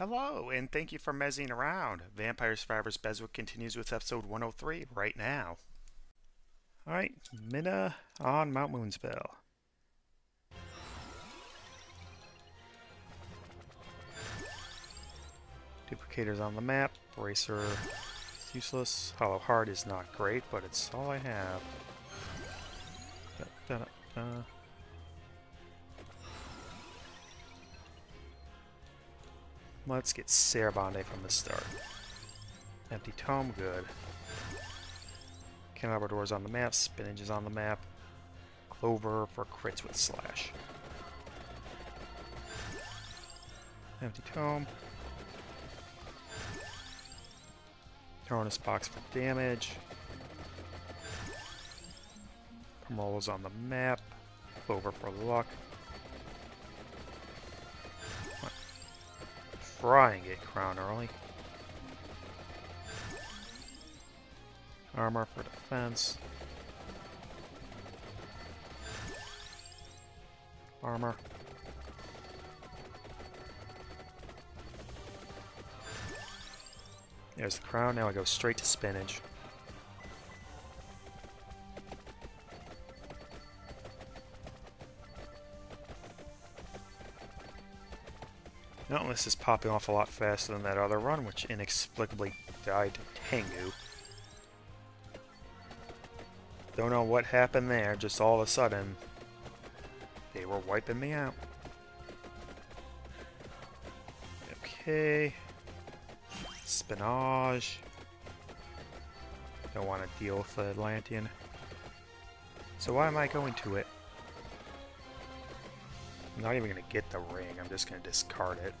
Hello, and thank you for mezzying around. Vampire Survivors BESWEC continues with episode 103 right now. Alright, Minnah on Mount Moonspell. Duplicators on the map. Bracer is useless. Hollow Heart is not great, but it's all I have. Da, da, da, Let's get Sarabande from the start. Empty Tome, good. Candelabra is on the map, Spinach is on the map. Clover for crits with Slash. Empty Tome. Torrona's box for damage. Pummarola's on the map. Clover for luck. Try and get crown early. Armor for defense. Armor. There's the crown. Now I go straight to spinach. Now this is popping off a lot faster than that other run, which inexplicably died to Tengu. Don't know what happened there, just all of a sudden, they were wiping me out. Okay. Spinach. Don't want to deal with the Atlantean. So why am I going to it? I'm not even going to get the ring, I'm just going to discard it.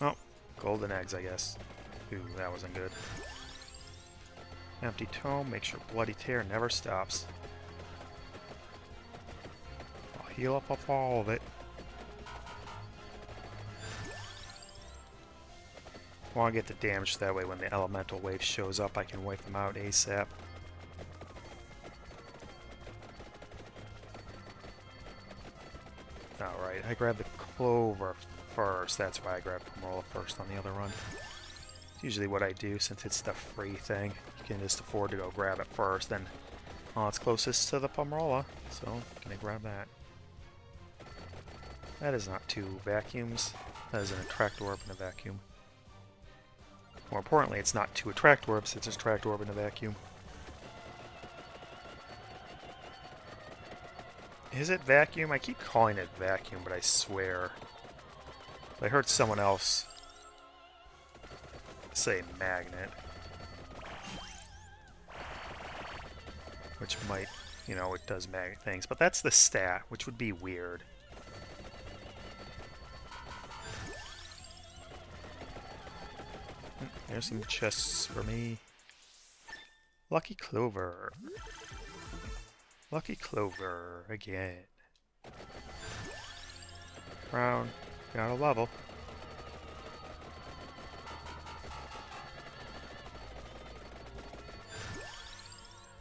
Oh, golden eggs, I guess. Ooh, that wasn't good. Empty tome, make sure Bloody Tear never stops. I'll heal up off all of it. want to get the damage that way when the elemental wave shows up I can wipe them out ASAP. Alright, I grabbed the clover first. That's why I grabbed Pummarola first on the other run. It's usually what I do since it's the free thing. You can just afford to go grab it first, then oh, it's closest to the Pummarola, so I'm gonna grab that. That is not two vacuums. That is an attract orb in a vacuum. More importantly, it's not two attract orbs, it's a attract orb in a vacuum. Is it vacuum? I keep calling it vacuum, but I swear. I heard someone else say magnet. Which might, you know, it does magnet things. But that's the stat, which would be weird. Hmm, there's some chests for me. Lucky Clover. Lucky Clover again. Crown. Got a level.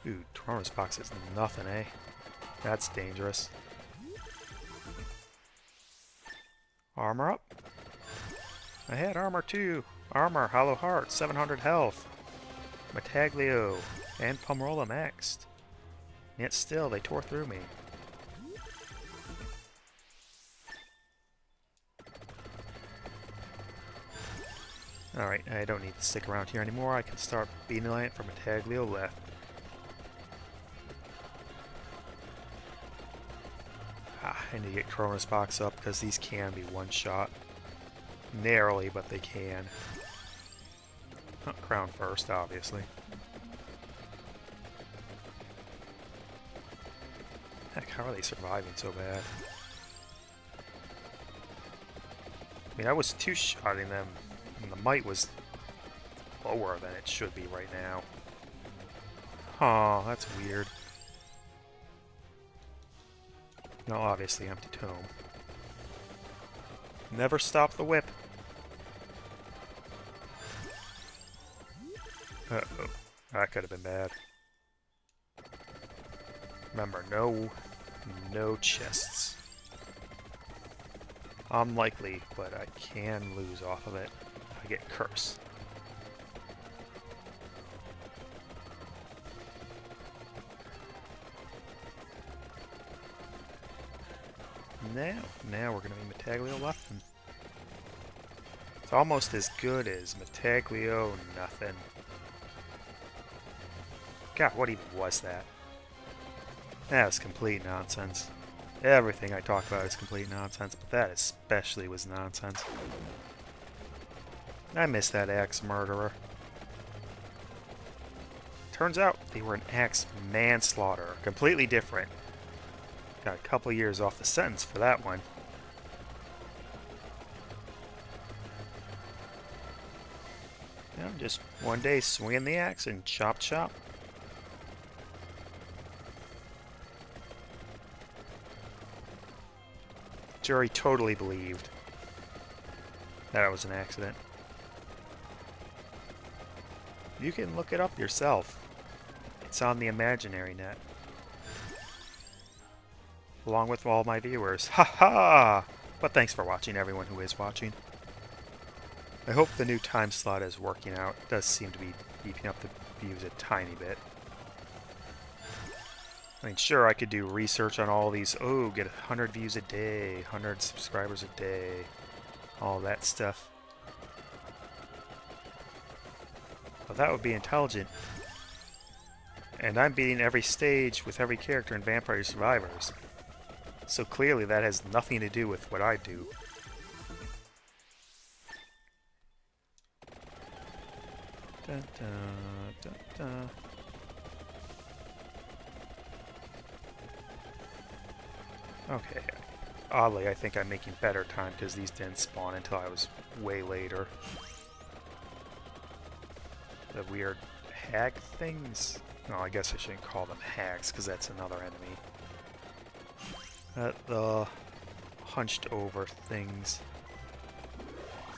Ooh, Torrona's box is nothing, eh? That's dangerous. Armor up. I had armor too. Armor, Hollow Heart, 700 health. Metaglio, and Pummarola maxed. Yet still, they tore through me. Alright, I don't need to stick around here anymore. I can start beating it from Metaglio left. Ah, I need to get Torrona's Box up because these can be one-shot. Narrowly, but they can. Not crown first, obviously. Heck, how are they surviving so bad? I mean, I was two-shotting them, um, and the might was lower than it should be right now. Oh, that's weird. No, obviously empty tome. Never stop the whip. Uh-oh. That could have been bad. Remember, no, no chests. Unlikely, but I can lose off of it. if I get curse. Now, now we're going to be Metaglio left. It's almost as good as Metaglio nothing. God, what even was that? That was complete nonsense. Everything I talk about is complete nonsense, but that especially was nonsense. I miss that axe murderer. Turns out they were an axe manslaughter. Completely different. Got a couple years off the sentence for that one. Just one day swinging the axe and chop chop. Jury totally believed that it was an accident. You can look it up yourself. It's on the imaginary net. Along with all my viewers. Ha ha! But thanks for watching, everyone who is watching. I hope the new time slot is working out. It does seem to be beefing up the views a tiny bit. I mean, sure, I could do research on all these. Oh, get 100 views a day, 100 subscribers a day, all that stuff. Well, that would be intelligent. And I'm beating every stage with every character in Vampire Survivors. So clearly that has nothing to do with what I do. Dun, dun, dun, Okay. Oddly, I think I'm making better time because these didn't spawn until I was way later. The weird hag things? No, I guess I shouldn't call them hags because that's another enemy. Uh, the hunched over things.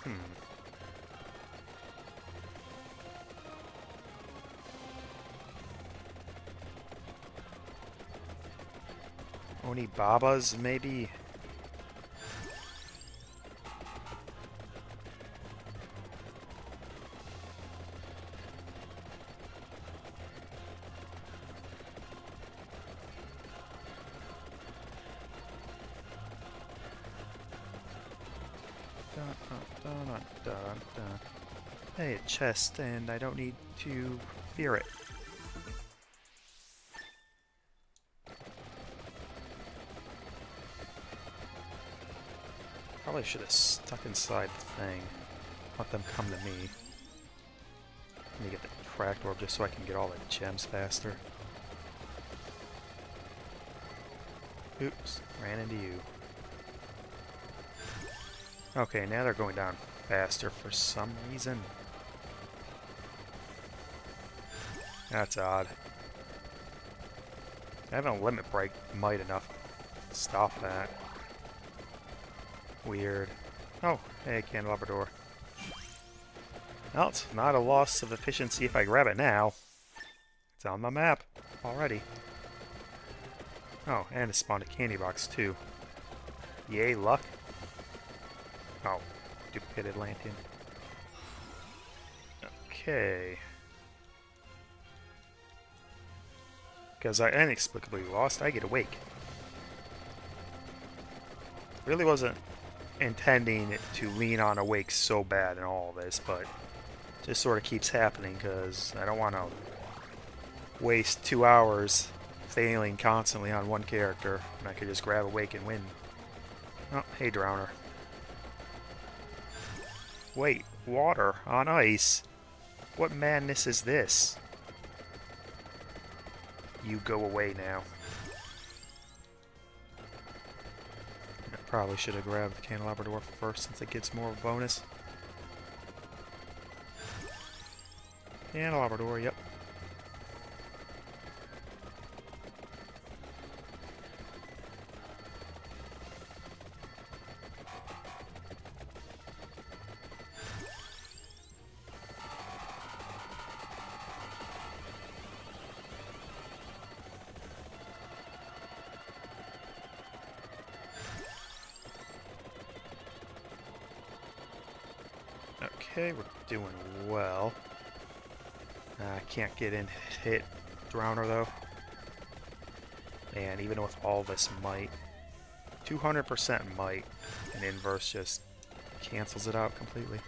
Hmm. Oni Babas, maybe? Hey, a chest, and I don't need to fear it. Probably should have stuck inside the thing. Let them come to me. Let me get the cracked orb just so I can get all the gems faster. Oops, ran into you. Okay, now they're going down faster for some reason. That's odd. Having a limit break might enough stop that. Weird. Oh, hey, Candelabrador. Well, it's not a loss of efficiency if I grab it now. It's on my map already. Oh, and it spawned a candy box too. Yay, luck. Oh, duplicated lantern. Okay. Because I inexplicably lost, I get awake. Really wasn't intending to lean on Awake so bad in all this, but just sort of keeps happening because I don't want to waste two hours failing constantly on one character and I could just grab Awake and win. Oh, hey Drowner. Wait, water on ice? What madness is this? You go away now. Probably should have grabbed the Candelabrador first since it gets more of a bonus. Candelabrador, yep. Okay, we're doing well. I uh, can't get in hit Drowner though. And even with all this might, 200% might, an inverse just cancels it out completely.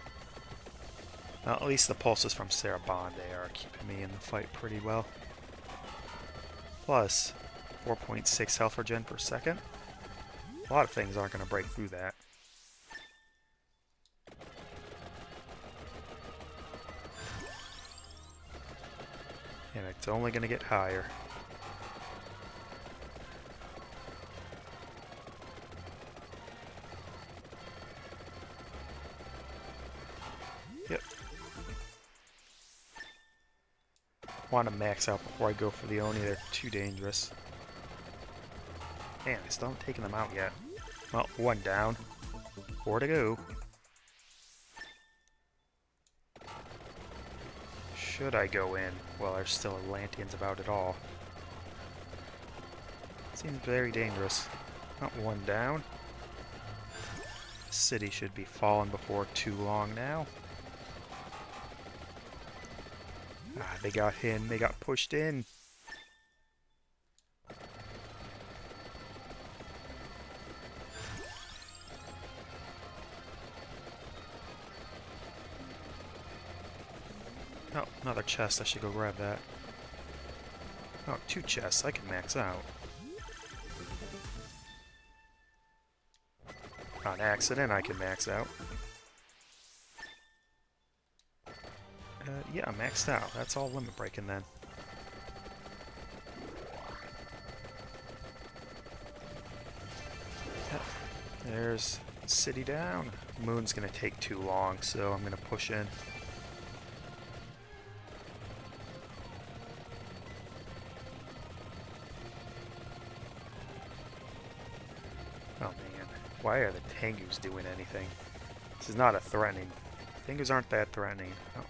At least the pulses from Sarabande are keeping me in the fight pretty well. Plus, 4.6 health regen per second. A lot of things aren't going to break through that. It's only going to get higher. Yep. want to max out before I go for the Oni. They're too dangerous. Man, I still haven't taken them out yet. Well, one down. Four to go. Should I go in? Well, there's still Atlanteans about at all. Seems very dangerous. Not one down. City should be falling before too long now. Ah, they got in. They got pushed in. Another chest. I should go grab that. Oh, two chests. I can max out. On accident, I can max out. Uh, yeah, maxed out. That's all limit breaking then. There's city down. Moon's gonna take too long, so I'm gonna push in. Why are the Tengus doing anything? This is not a threatening. Tengus aren't that threatening. Oh.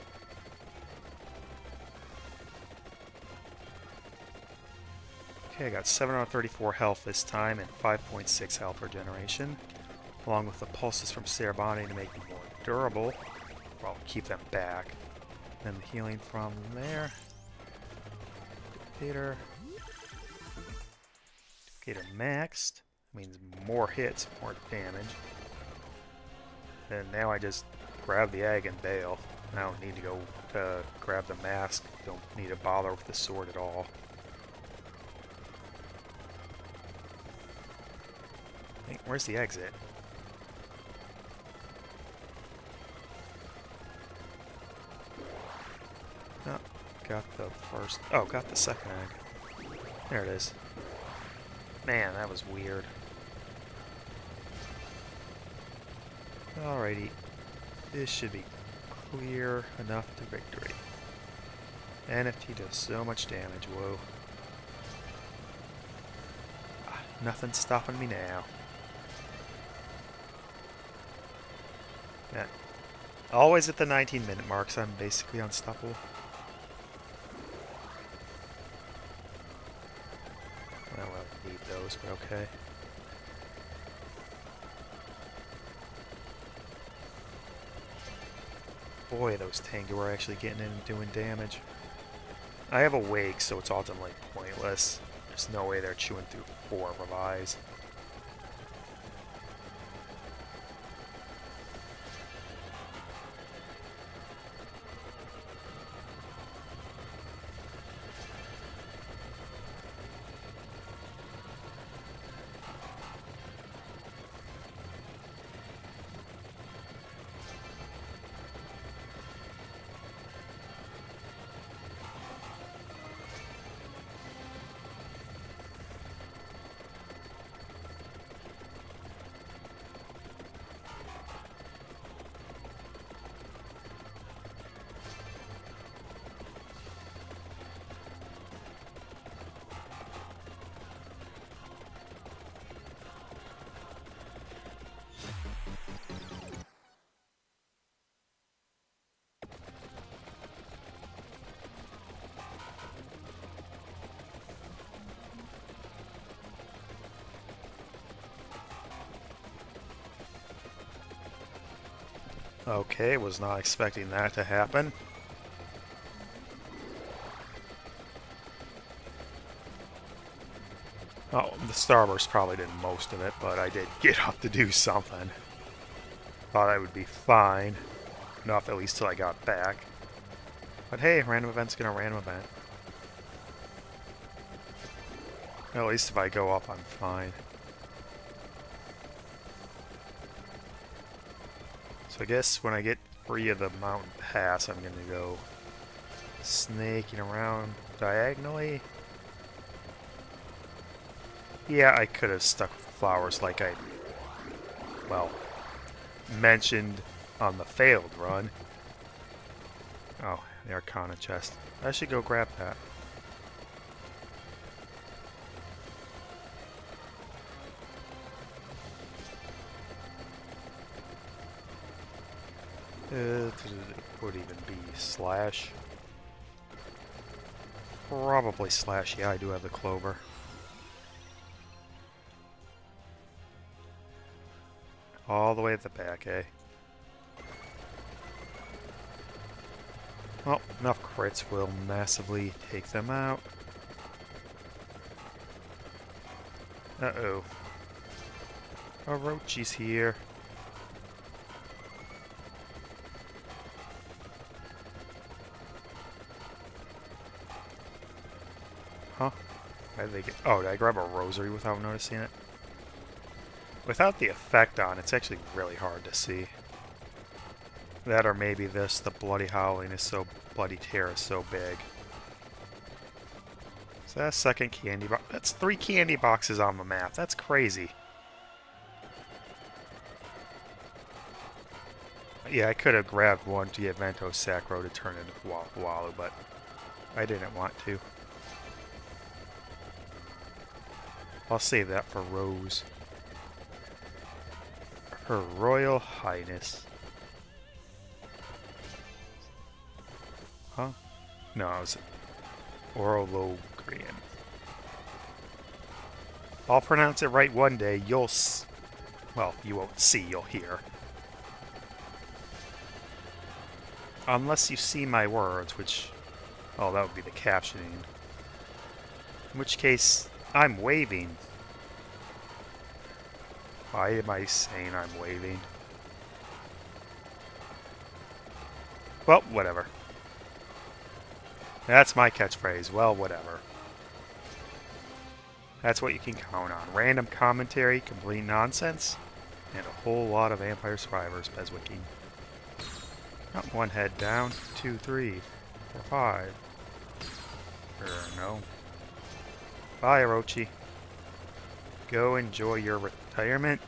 Okay, I got 734 health this time and 5.6 health regeneration, along with the pulses from Sarabande to make them more durable. Well, keep them back. Then the healing from there. Duplicator. Duplicator maxed. Means more hits, more damage. And now I just grab the egg and bail. I don't need to go to grab the mask. Don't need to bother with the sword at all. Where's the exit? Oh, got the first... Oh, got the second egg. There it is. Man, that was weird. Alrighty. This should be clear enough to victory. NFT does so much damage, whoa. Ah, nothing's stopping me now. Yeah. Always at the 19 minute marks, I'm basically unstoppable. Well, I'll need those, but okay. Boy, those Tengu are actually getting in and doing damage. I have a wake, so it's ultimately pointless. There's no way they're chewing through four revives. Okay, was not expecting that to happen. Oh, the Starburst probably did most of it, but I did get up to do something. Thought I would be fine. Enough at least till I got back. But hey, random event's gonna random event. At least if I go up, I'm fine. I guess when I get free of the mountain pass, I'm gonna go snaking around diagonally. Yeah, I could have stuck with flowers like I, well, mentioned on the failed run. Oh, the Arcana chest. I should go grab that. Uh, would even be slash. Probably slash. Yeah, I do have the clover. All the way at the back, eh? Well, enough crits will massively take them out. Uh-oh. Orochi's here. Huh? Why did they get... Oh, did I grab a rosary without noticing it? Without the effect on, it's actually really hard to see. That or maybe this, the Bloody Howling is so... Bloody Tear is so big. So that's second candy box. That's three candy boxes on the map. That's crazy. Yeah, I could have grabbed one to get Vento Sacro to turn into Walu, but I didn't want to. I'll save that for Rose. Her Royal Highness. Huh? No, it was Orologrian. I'll pronounce it right one day. You'll s well, you won't see, you'll hear. Unless you see my words, which... Oh, that would be the captioning. In which case, I'm waving. Why am I saying I'm waving? Well, whatever. That's my catchphrase. Well, whatever. That's what you can count on. Random commentary, complete nonsense, and a whole lot of Vampire Survivors Bezwicking. Oh, one head down, two, three, four, five. Or no. Bye, Orochi. Go enjoy your retirement.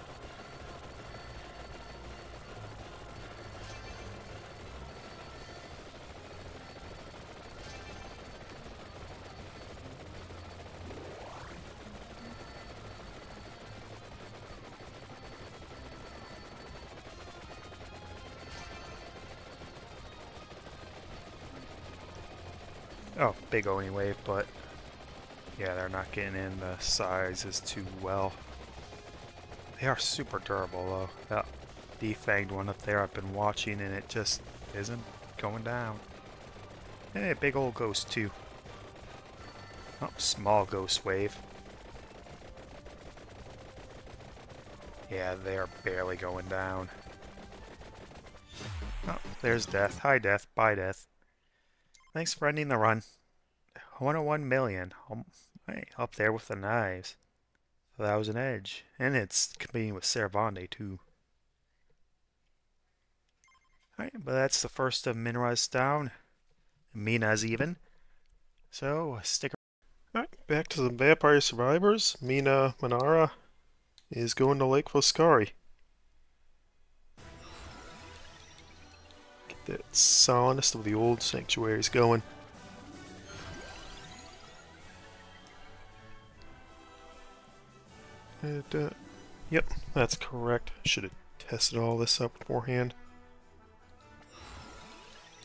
Oh, big Oni wave, but yeah, they're not getting in the sizes too well. They are super durable though. That defanged one up there I've been watching and it just isn't going down. Hey, big old ghost too. Oh, small ghost wave. Yeah, they're barely going down. Oh, there's death. Hi, death. Bye, death. Thanks for ending the run. 101 million. Um, hey, up there with the knives. That was an edge. And it's competing with Sarabande too. Alright, but that's the first of Minra's down. Minnah's even. So, stick Alright, back to the Vampire Survivors. Minnah Mannarah is going to Lake Foscari. Get that soundest of the old sanctuaries going. Uh, yep, that's correct. Should have tested all this up beforehand.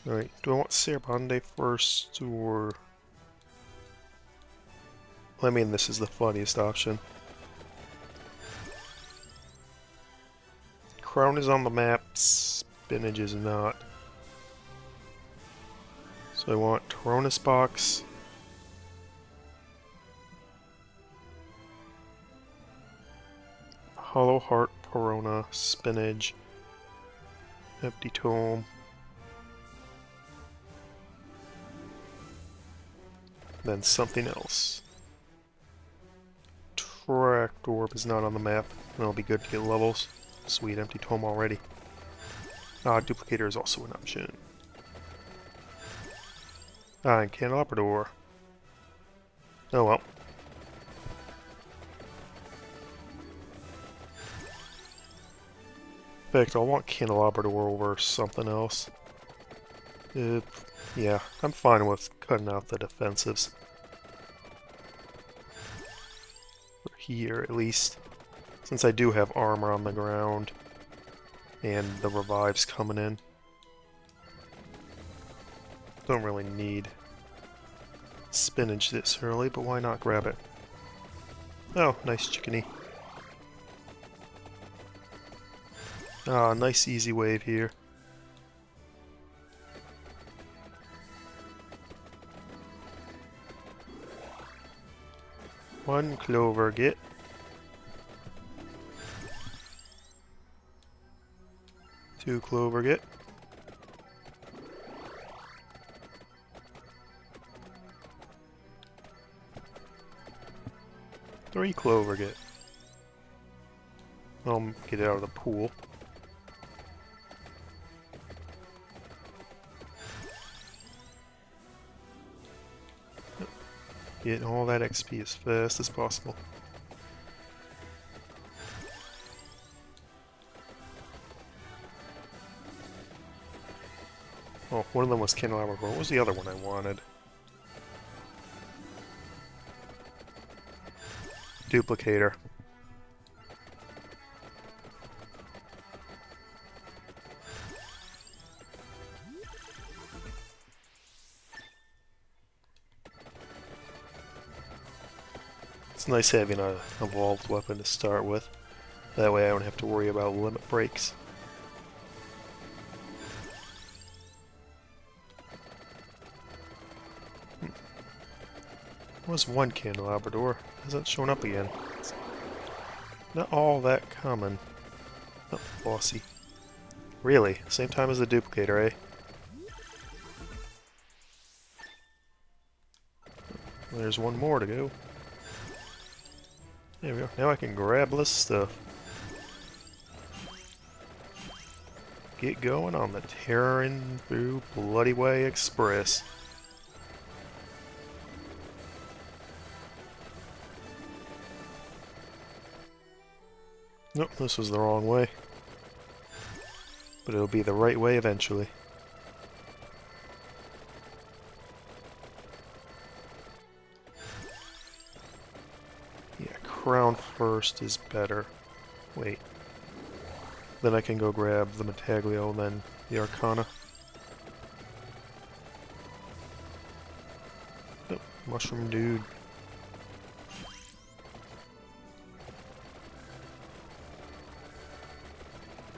Alright, do I want Sarabande first, or... I mean, this is the funniest option. Crown is on the map, spinach is not. So I want Torrona's box. Hollow Heart, Perona, Spinach, Empty Tome. Then something else. Tract Orb is not on the map. That'll be good to get levels. Sweet, Empty Tome already. Ah, Duplicator is also an option. Ah, and Candelabra. Oh well. I want Candelabra over something else. Yeah, I'm fine with cutting out the defensives. For here, at least. Since I do have armor on the ground. And the revives coming in. Don't really need spinach this early, but why not grab it? Oh, nice chickeny. Ah, nice easy wave here. One clover get. Two clover get. Three clover get. I'll get it out of the pool. Get all that XP as fast as possible. Oh, one of them was Candelabra. What was the other one I wanted? Duplicator. Nice having a evolved weapon to start with. That way I don't have to worry about limit breaks. Hmm. was one Candelabrador. Hasn't shown up again. Not all that common. Oh, bossy. Really? Same time as the duplicator, eh? There's one more to go. There we go. Now I can grab this stuff. Get going on the tearing through Bloody Way Express. Nope, this was the wrong way. But it'll be the right way eventually. First is better. Wait. Then I can go grab the Metaglio, and then the Arcana. Oh, mushroom dude.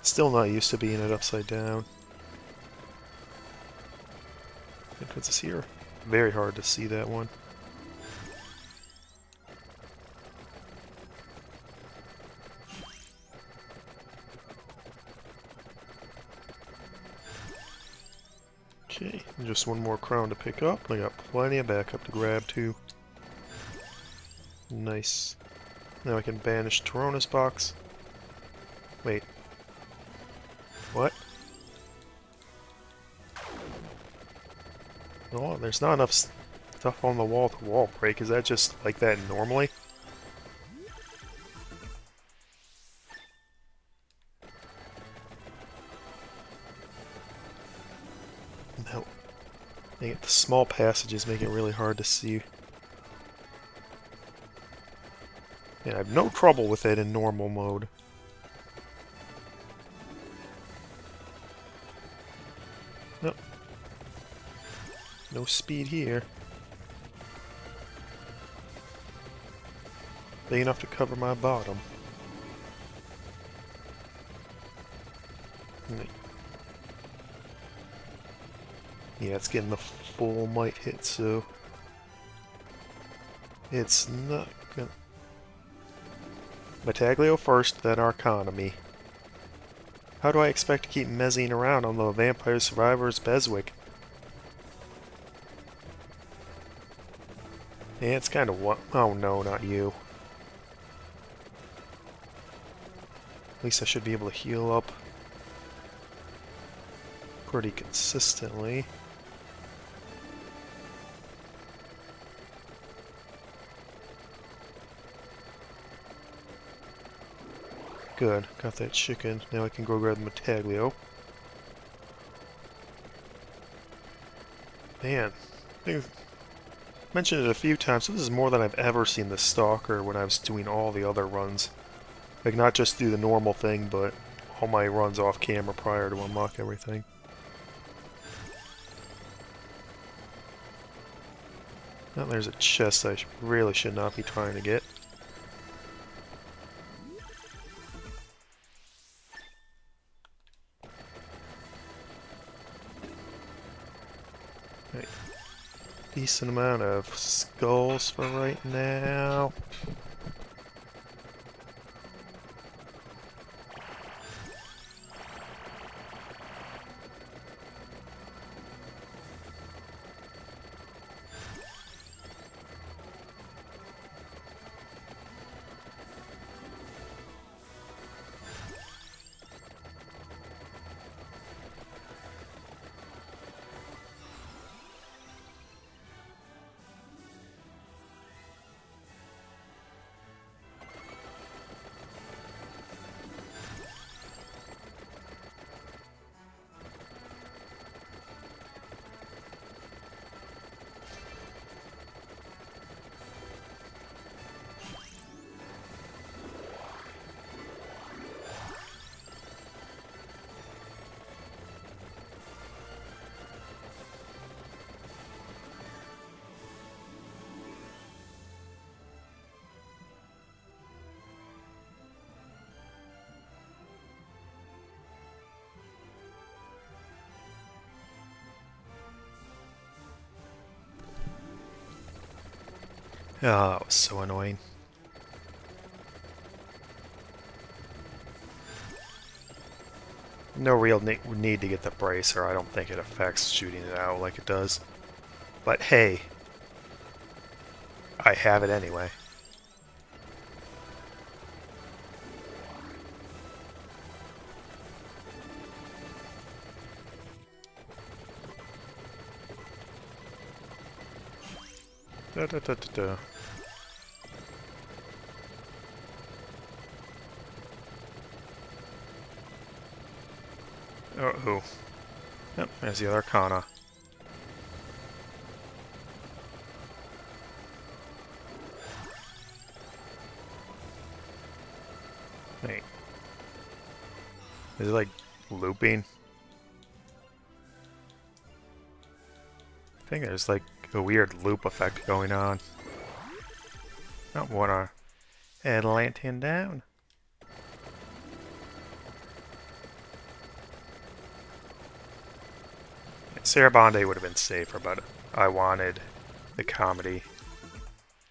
Still not used to being it upside down. Entrance is here. Very hard to see that one. Just one more crown to pick up. I got plenty of backup to grab too. Nice. Now I can banish Torrona's box. Wait. What? Oh, there's not enough stuff on the wall to wall break. Is that just like that normally? Small passages make it really hard to see. And I have no trouble with it in normal mode. Nope. No speed here. Big enough to cover my bottom. Yeah, it's getting the full might hit, so... It's not gonna... Metaglio first, then Arconomy. How do I expect to keep mezzying around on the Vampire Survivors BESWEC? Yeah, it's kind of what... Oh no, not you. At least I should be able to heal up pretty consistently. Good, got that chicken. Now I can go grab the Metaglio. Man, I've mentioned it a few times, so this is more than I've ever seen the Stalker when I was doing all the other runs. Like, not just do the normal thing, but all my runs off camera prior to unlock everything. Now there's a chest I really should not be trying to get. Decent amount of skulls for right now. Oh, it was so annoying. No real ne need to get the bracer. I don't think it affects shooting it out like it does. But hey, I have it anyway. Da, da, da. Uh oh. Yep, there's the other Arcana. Wait. Is it like looping? I think there's like a weird loop effect going on. Don't wanna Atlantean down. Sarabande would have been safer, but I wanted the comedy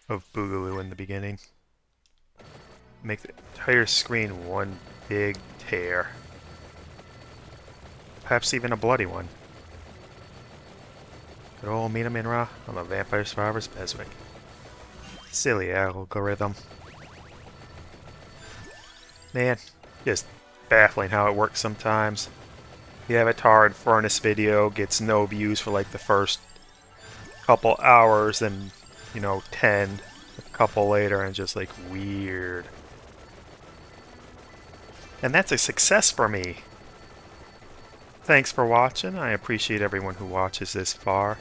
of Boogaloo in the beginning. Make the entire screen one big tear. Perhaps even a bloody one. Good old Minnah Minra on the Vampire Survivors BESWEC. Silly algorithm. Man, just baffling how it works sometimes. The Avatar and Furnace video gets no views for like the first couple hours, then, you know, 10 a couple later, and just like weird. And that's a success for me. Thanks for watching. I appreciate everyone who watches this far.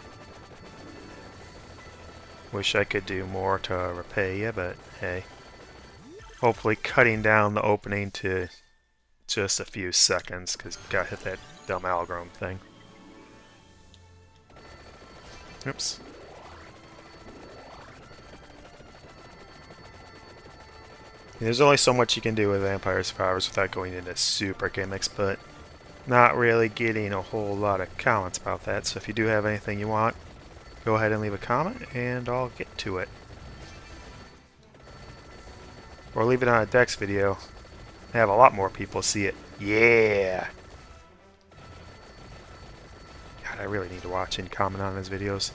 Wish I could do more to repay you, but hey. Hopefully cutting down the opening to just a few seconds, because gotta hit that dumb algorithm thing. Oops. There's only so much you can do with Vampire Survivors without going into super gimmicks, but not really getting a whole lot of comments about that, so if you do have anything you want, go ahead and leave a comment, and I'll get to it. Or leave it on a Dex video. Have a lot more people see it. Yeah! God, I really need to watch and comment on his videos.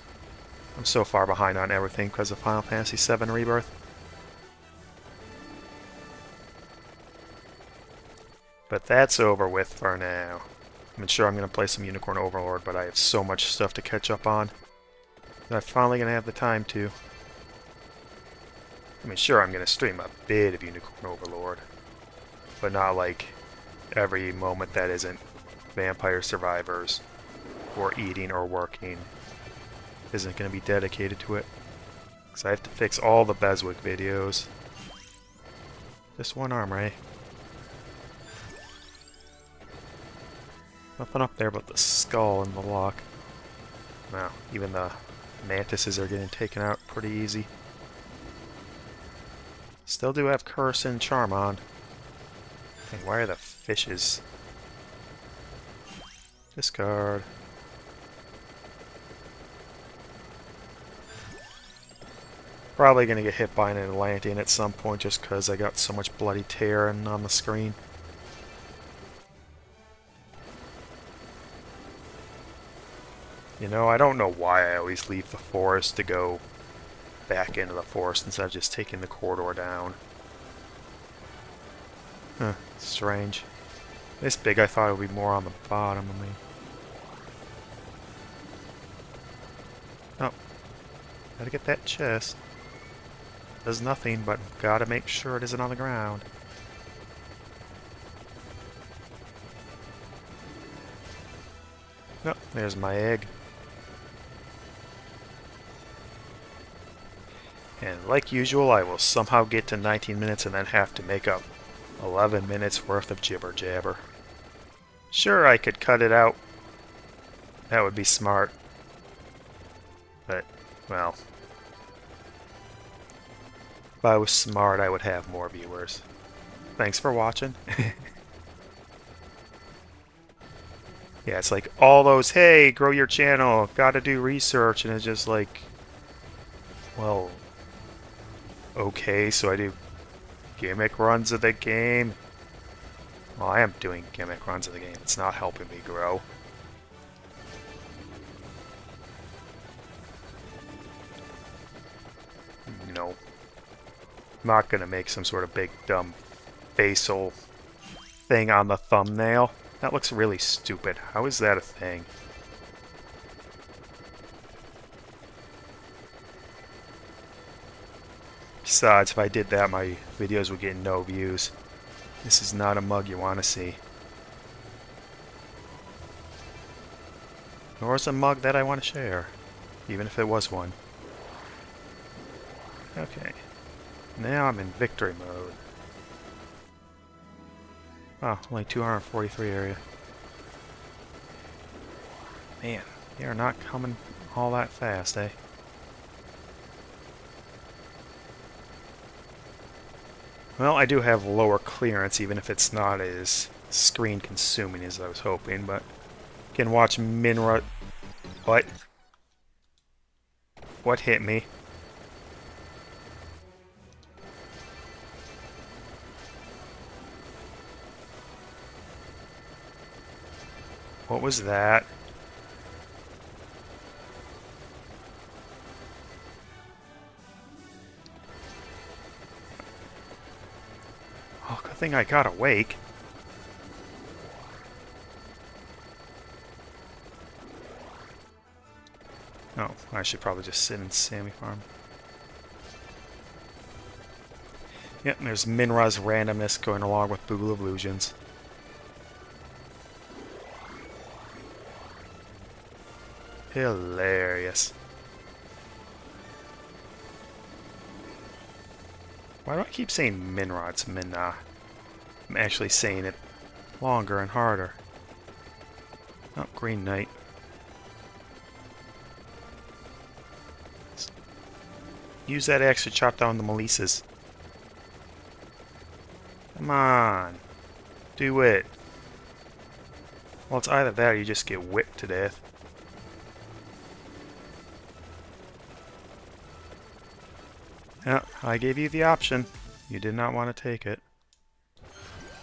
I'm so far behind on everything because of Final Fantasy VII Rebirth. But that's over with for now. I'm sure I'm going to play some Unicorn Overlord, but I have so much stuff to catch up on I'm finally going to have the time to. I mean, sure, I'm going to stream a bit of Unicorn Overlord, but not like every moment that isn't Vampire Survivors or eating or working isn't going to be dedicated to it. Because I have to fix all the BESWEC videos. Just one arm, right? Nothing up there but the skull and the lock. Now, even the mantises are getting taken out pretty easy. Still do have Curse and Charm on. Hey, why are the fishes? Discard. Probably going to get hit by an Atlantean at some point just because I got so much bloody tearing on the screen. You know, I don't know why I always leave the forest to go back into the forest instead of just taking the corridor down. Huh, strange. This big, I thought it would be more on the bottom of me. Oh. Gotta get that chest. Does nothing, but gotta make sure it isn't on the ground. Oh, there's my egg. And like usual, I will somehow get to 19 minutes and then have to make up 11 minutes worth of jibber jabber. Sure, I could cut it out. That would be smart. But, well... If I was smart, I would have more viewers. Thanks for watching. yeah, it's like all those, hey, grow your channel, gotta do research, and it's just like, well, okay, so I do gimmick runs of the game. Well, I am doing gimmick runs of the game. It's not helping me grow. No. Not going to make some sort of big, dumb facial thing on the thumbnail. That looks really stupid. How is that a thing? Besides, if I did that, my videos would get no views. This is not a mug you want to see. Nor is a mug that I want to share, even if it was one. Okay. Now I'm in victory mode. Oh, only 243 area. Man, they are not coming all that fast, eh? Well, I do have lower clearance, even if it's not as screen consuming as I was hoping, but can watch Minra... What? What hit me? What was that? Thing I got awake. Oh, I should probably just sit in Sammy Farm. Yep, there's Minra's randomness going along with Boogle Illusions. Hilarious. Why do I keep saying Minra? It's Minnah. I'm actually saying it longer and harder. Oh, Green Knight. Use that axe to chop down the Malices. Come on. Do it. Well, it's either that or you just get whipped to death. Yeah, I gave you the option. You did not want to take it.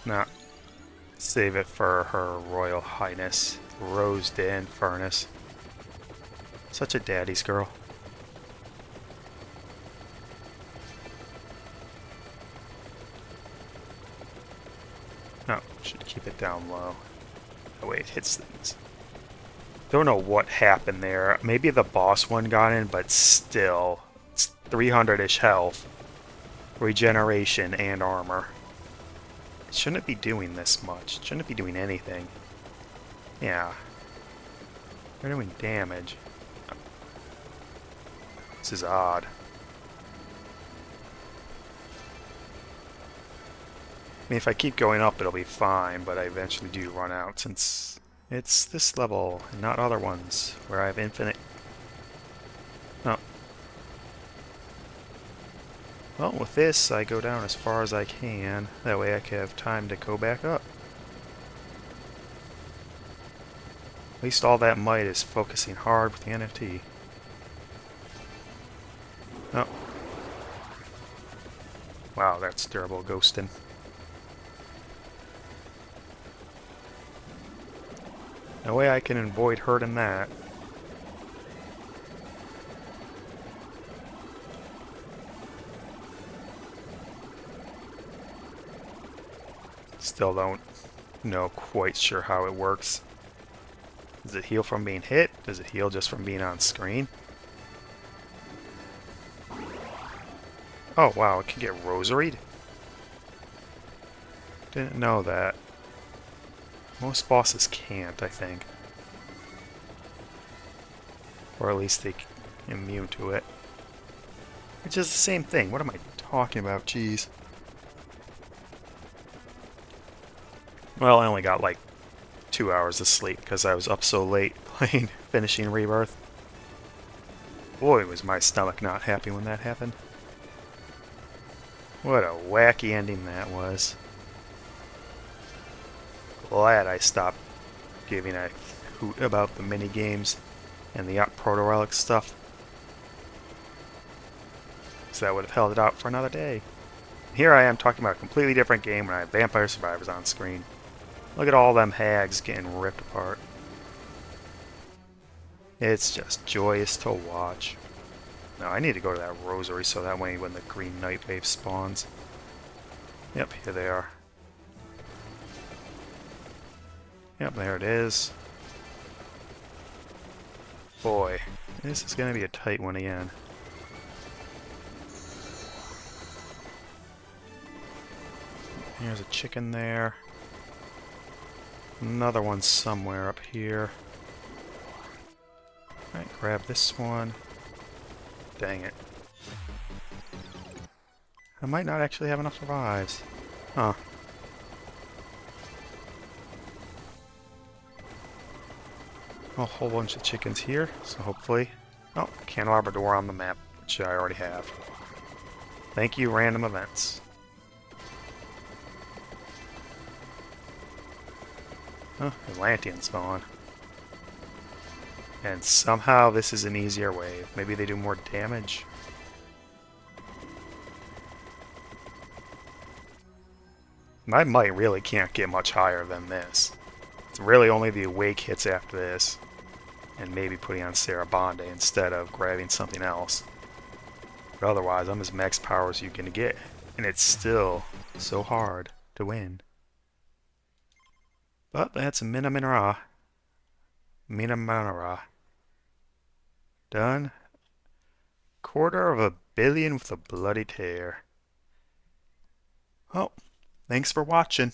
No. Save it for her Royal Highness, Rose Dan Furnace. Such a daddy's girl. No, should keep it down low. That way it hits things. Don't know what happened there. Maybe the boss one got in, but still. It's 300-ish health. Regeneration and armor. Shouldn't be doing this much. Shouldn't be doing anything. Yeah. They're doing damage. This is odd. I mean, if I keep going up, it'll be fine, but I eventually do run out since it's this level, and not other ones, where I have infinite... No. Well, with this, I go down as far as I can. That way I can have time to go back up. At least all that might is focusing hard with the NFT. Oh. Wow, that's terrible ghosting. No way I can avoid hurting that. Still don't know quite sure how it works. Does it heal from being hit? Does it heal just from being on screen? Oh wow, it can get rosaried? Didn't know that. Most bosses can't, I think. Or at least they immune to it. Which is the same thing. What am I talking about? Jeez. Well, I only got like two hours of sleep because I was up so late playing, finishing Rebirth. Boy, was my stomach not happy when that happened. What a wacky ending that was. Glad I stopped giving a hoot about the mini games and the proto relic stuff. So that would have held it out for another day. Here I am talking about a completely different game when I have Vampire Survivors on screen. Look at all them hags getting ripped apart. It's just joyous to watch. Now I need to go to that rosary so that way when the green knight wave spawns. Yep, here they are. Yep, there it is. Boy, this is going to be a tight one again. Here's a chicken there. Another one somewhere up here. Alright, grab this one. Dang it. I might not actually have enough revives. Huh. A whole bunch of chickens here, so hopefully... Oh, Candelabrador on the map, which I already have. Thank you, random events. Huh, Atlantean spawn. And somehow this is an easier wave. Maybe they do more damage. My might really can't get much higher than this. It's really only the awake hits after this. And maybe putting on Sarabande instead of grabbing something else. But otherwise, I'm as max power as you can get. And it's still so hard to win. But that's Mina Minara. Mina Minara. Done. Quarter of a billion with a bloody tear. Oh, thanks for watching.